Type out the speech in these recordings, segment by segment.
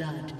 blood.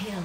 Kill.